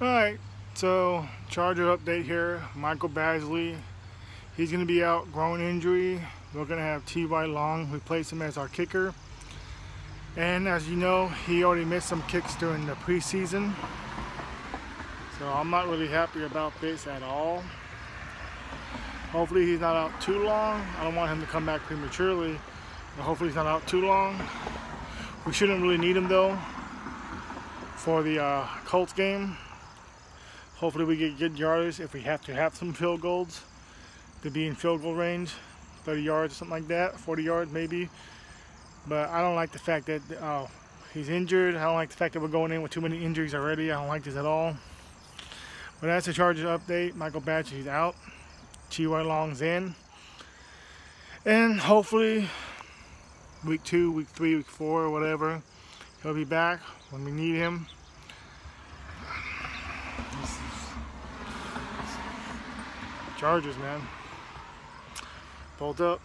Alright, so Charger update here. Michael Badgley, he's going to be out, groin injury. We're going to have T.Y. Long replace him as our kicker. And as you know, he already missed some kicks during the preseason. So I'm not really happy about this at all. Hopefully he's not out too long. I don't want him to come back prematurely. But hopefully he's not out too long. We shouldn't really need him though for the uh, Colts game. Hopefully we get good yardage if we have to have some field goals to be in field goal range. 30 yards or something like that, 40 yards maybe. But I don't like the fact that uh, he's injured. I don't like the fact that we're going in with too many injuries already. I don't like this at all. But that's the Chargers update. Michael Badgley's out. T.Y. Long's in. And hopefully week two, week three, week four, or whatever, he'll be back when we need him. Chargers, man. Bolt up.